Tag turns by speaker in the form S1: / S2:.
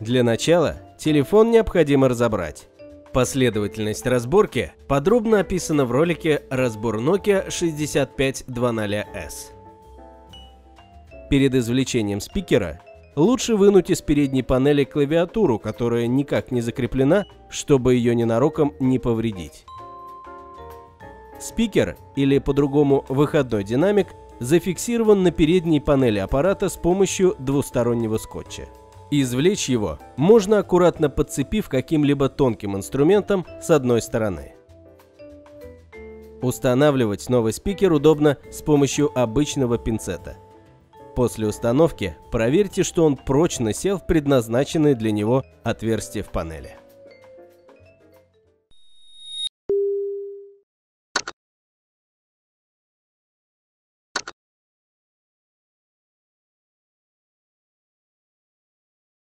S1: Для начала телефон необходимо разобрать. Последовательность разборки подробно описана в ролике «Разбор Nokia 6520S». Перед извлечением спикера лучше вынуть из передней панели клавиатуру, которая никак не закреплена, чтобы ее ненароком не повредить. Спикер, или по-другому выходной динамик, зафиксирован на передней панели аппарата с помощью двустороннего скотча. Извлечь его можно аккуратно подцепив каким-либо тонким инструментом с одной стороны. Устанавливать новый спикер удобно с помощью обычного пинцета. После установки проверьте, что он прочно сел в предназначенное для него отверстие в панели.